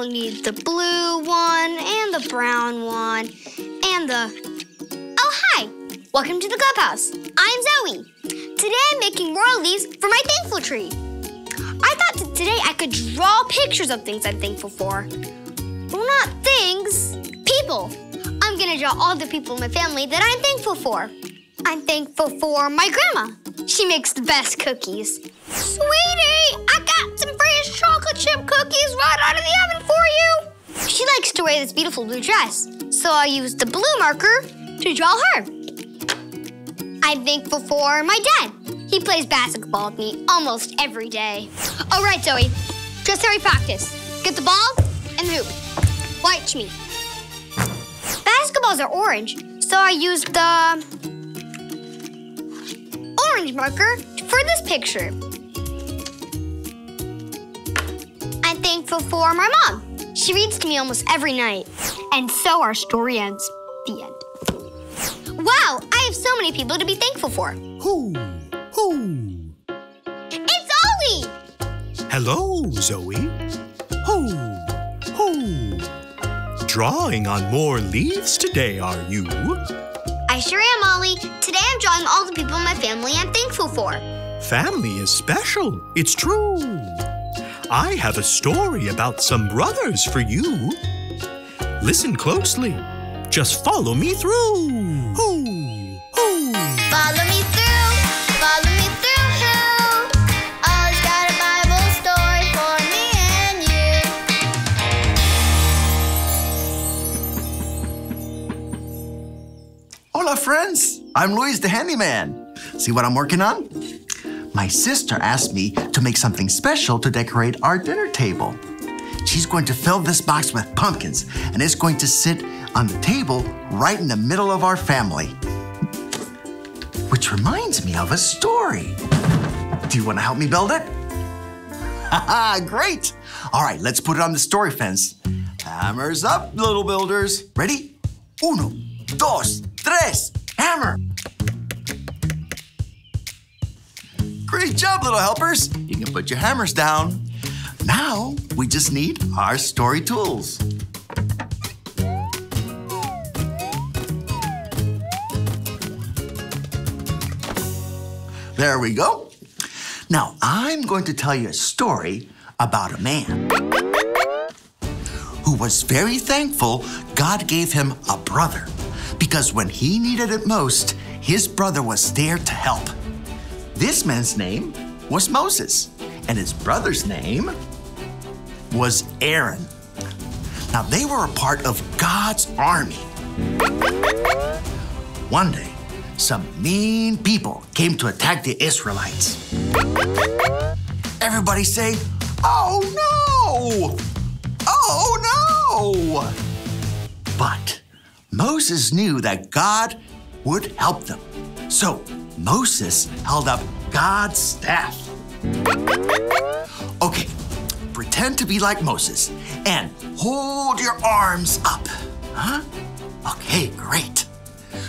I'll need the blue one and the brown one and the. Oh, hi! Welcome to the clubhouse. I'm Zoe. Today I'm making royal leaves for my thankful tree. I thought today I could draw pictures of things I'm thankful for. Well, not things, people. I'm gonna draw all the people in my family that I'm thankful for. I'm thankful for my grandma. She makes the best cookies. Sweetie, I got some fresh chocolate chip cookies right out of She likes to wear this beautiful blue dress, so I used the blue marker to draw her. I'm thankful for my dad. He plays basketball with me almost every day. All right, Zoe, just we practice. Get the ball and the hoop. Watch me. Basketballs are orange, so I used the orange marker for this picture. I'm thankful for my mom. She reads to me almost every night. And so our story ends. The end. Wow, I have so many people to be thankful for. Who? Who? It's Ollie! Hello, Zoe. Who? Who? Drawing on more leaves today, are you? I sure am, Ollie. Today I'm drawing all the people in my family I'm thankful for. Family is special. It's true. I have a story about some brothers for you. Listen closely. Just follow me through. Who? Who? Follow me through, follow me through. Who? Ollie's got a Bible story for me and you. Hola, friends. I'm Luis the handyman. See what I'm working on? My sister asked me to make something special to decorate our dinner table. She's going to fill this box with pumpkins, and it's going to sit on the table right in the middle of our family. Which reminds me of a story. Do you want to help me build it? Haha, great. All right, let's put it on the story fence. Hammers up, little builders. Ready? Uno, dos, tres, hammer. Great job, little helpers. You can put your hammers down. Now, we just need our story tools. There we go. Now, I'm going to tell you a story about a man who was very thankful God gave him a brother because when he needed it most, his brother was there to help. This man's name was Moses, and his brother's name was Aaron. Now, they were a part of God's army. One day, some mean people came to attack the Israelites. Everybody say, Oh no! Oh no! But Moses knew that God would help them. So Moses held up God's staff. Okay, pretend to be like Moses and hold your arms up. Huh? Okay, great.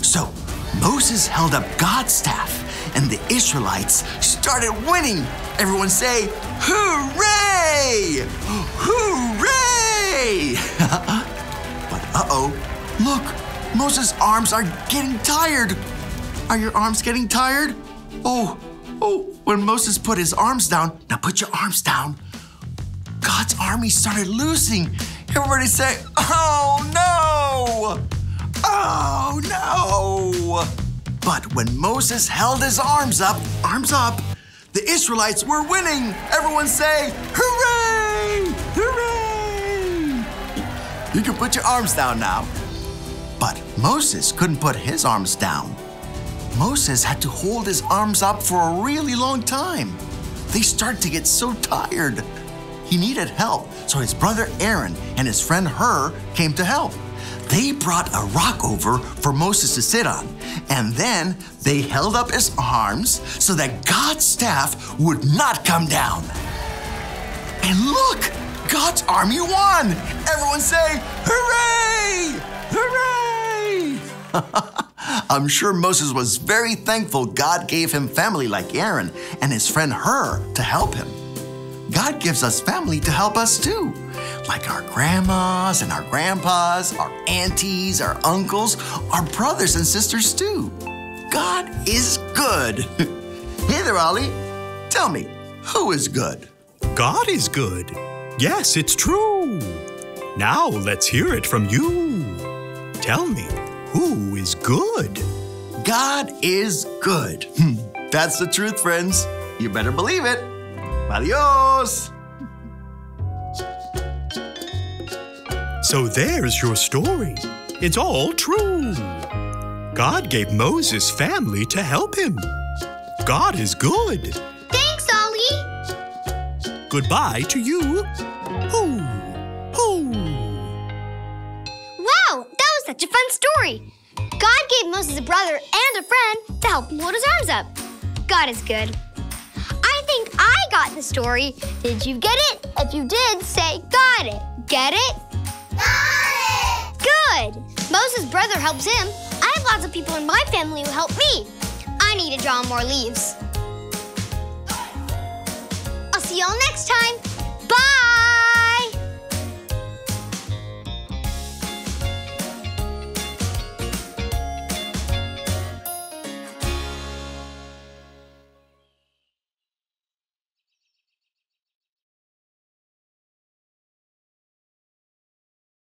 So Moses held up God's staff and the Israelites started winning. Everyone say, Hooray! Hooray! but uh oh, look, Moses' arms are getting tired. Are your arms getting tired? Oh, oh, when Moses put his arms down, now put your arms down, God's army started losing. Everybody say, Oh no! Oh no! But when Moses held his arms up, arms up, the Israelites were winning. Everyone say, Hooray! Hooray! You can put your arms down now. But Moses couldn't put his arms down. Moses had to hold his arms up for a really long time. They started to get so tired. He needed help, so his brother Aaron and his friend Hur came to help. They brought a rock over for Moses to sit on, and then they held up his arms so that God's staff would not come down. And look, God's army won! Everyone say, Hooray! Hooray! I'm sure Moses was very thankful God gave him family like Aaron and his friend Hur to help him. God gives us family to help us too, like our grandmas and our grandpas, our aunties, our uncles, our brothers and sisters too. God is good. hey there, Ollie. Tell me, who is good? God is good. Yes, it's true. Now let's hear it from you. Tell me, who is good? God is good. Hmm, That's the truth, friends. You better believe it. Adios. So there's your story. It's all true. God gave Moses family to help him. God is good. Thanks, Ollie. Goodbye to you. Gave Moses a brother and a friend to help him hold his arms up. God is good. I think I got the story. Did you get it? If you did, say got it. Get it? Got it! Good. Moses' brother helps him. I have lots of people in my family who help me. I need to draw more leaves. I'll see y'all next time. Bye.